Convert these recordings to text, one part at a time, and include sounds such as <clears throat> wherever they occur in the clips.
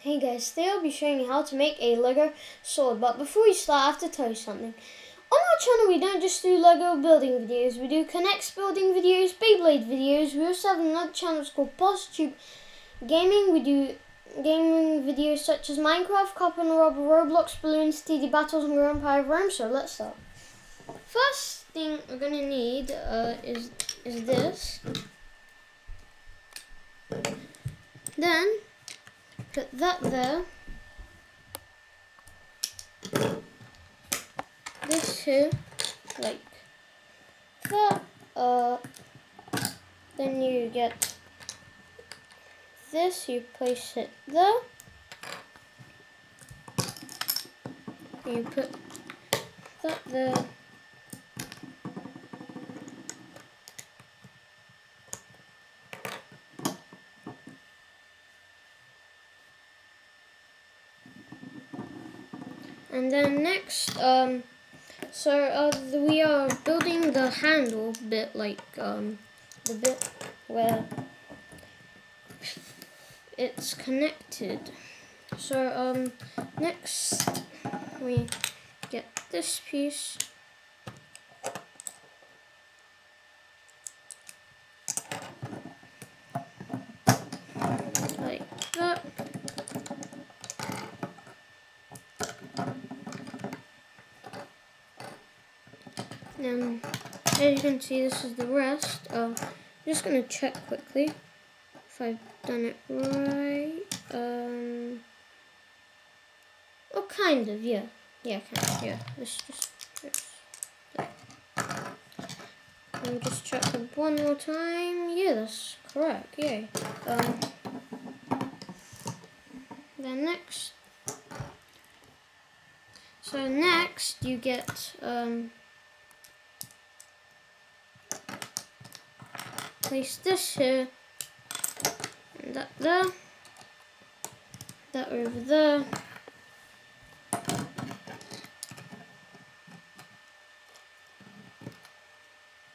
Hey guys, today I'll be showing you how to make a Lego sword, but before we start I have to tell you something. On our channel we don't just do Lego building videos, we do K'Nex building videos, Beyblade videos, we also have another channel called Parsatube Gaming, we do gaming videos such as Minecraft, Cops n Robbers, Roblox, Bloons, TD Battles and Grand Empire of Rome, so let's start. First thing we're going to need uh, is, is this. Then put that there. This here, like that. Uh, then you get this, you place it there. You put that there. And then next, um, so uh, we are building the handle bit, like um, the bit where it's connected. So um, next we get this piece. Like that. And as you can see, this is the rest. I'm just going to check quickly if I've done it right. Um, oh, kind of, yeah. Yeah, kind of, yeah. Let's just, just and just check it one more time. Yeah, that's correct. Yay. Um, then next, so next you get um, place this here and that there that over there.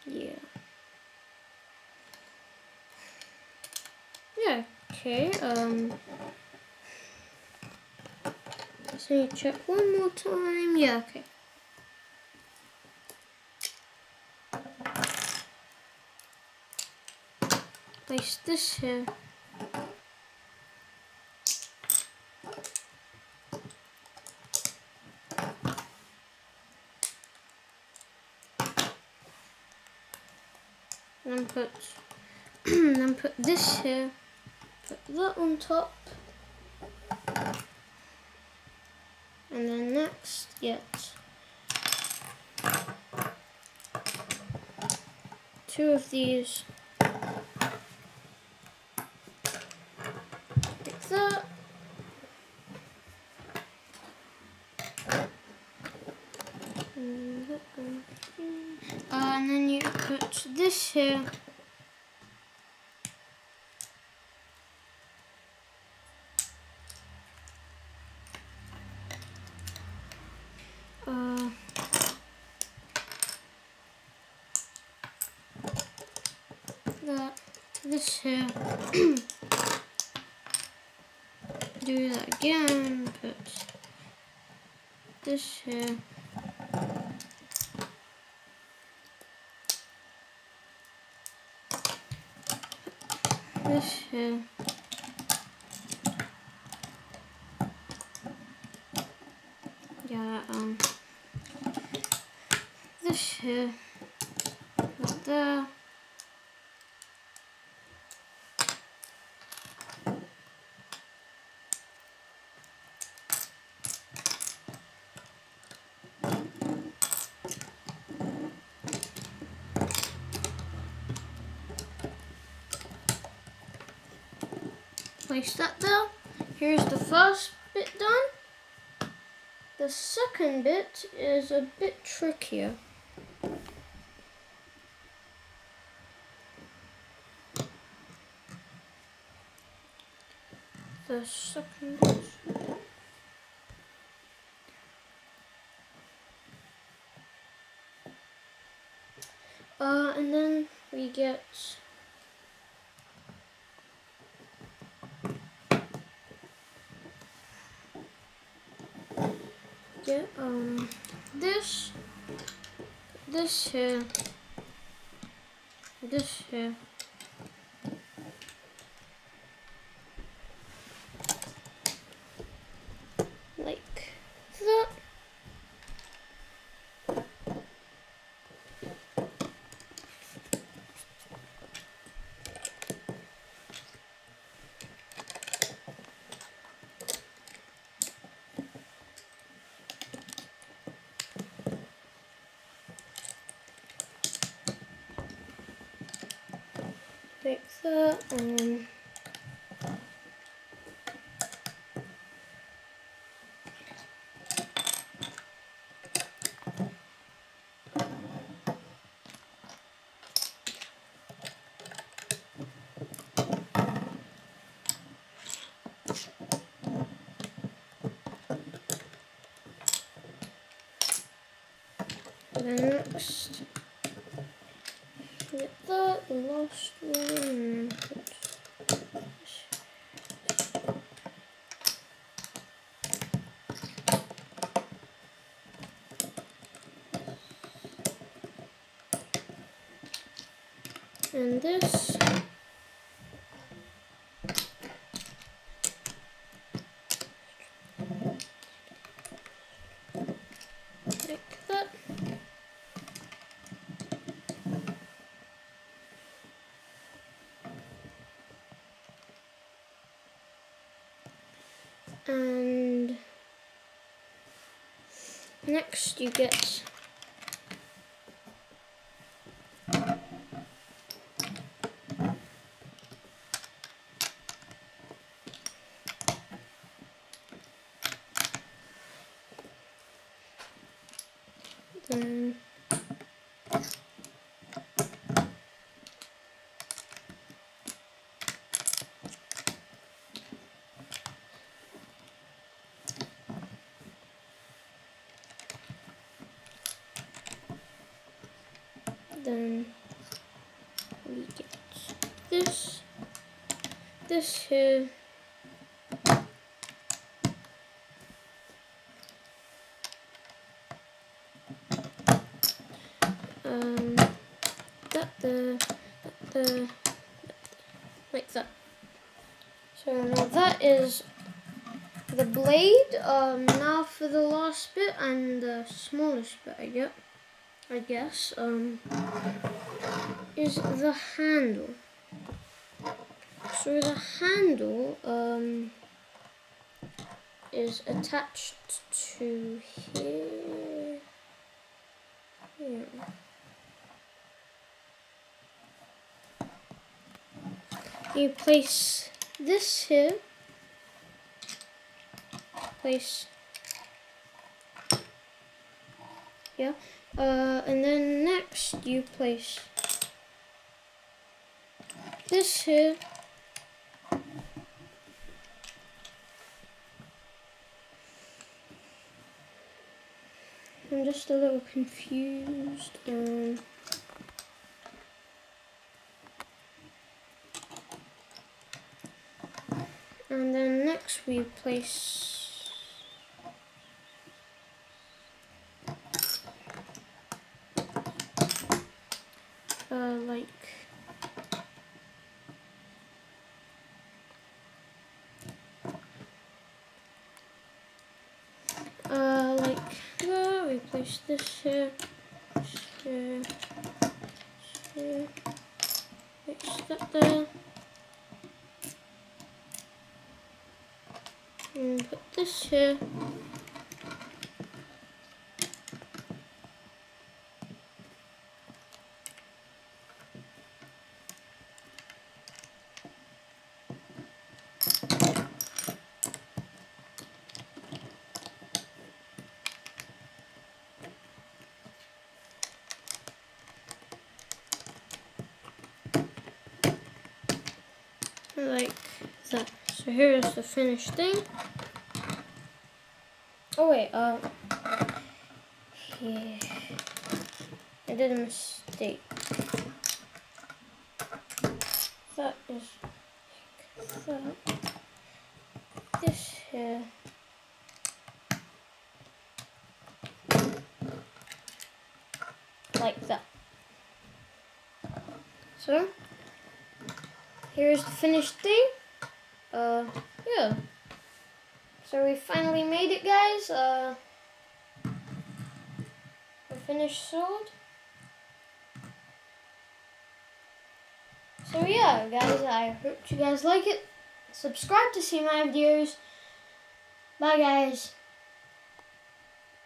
Yeah yeah. Okay um. So you check one more time. Yeah okay this here. Then put <clears throat> then put this here. Put that on top. And then next get two of these that. Uh, and then you put this here. Uh, this here. <clears throat> do that again, put this here. This here. Yeah, um, this here, put there. Place that there. Here's the first bit done. The second bit is a bit trickier. The second bit. Uh, and then we get get um this. Like that and then next the last one. And this like that and next you get then then we get this, this here, um, that there, that there, like that. So now that is the blade. Um, now for the last bit and the smallest bit I get. I guess, um, is the handle. So the handle, um, is attached to here. Here. You place this here. Place. Yeah. Uh, and then next you place this here. I'm just a little confused. Um, and then next we place uh, like uh, like place this here, here, here. That there. And put this here. like that. So here is the finished thing. Oh wait, uh, yeah, I did a mistake. That is like that. This here. Like that. So, here's the finished thing. Uh, yeah. So we finally made it, guys. Uh, the finished sword. So yeah, guys, I hope you guys like it. Subscribe to see my videos. Bye, guys.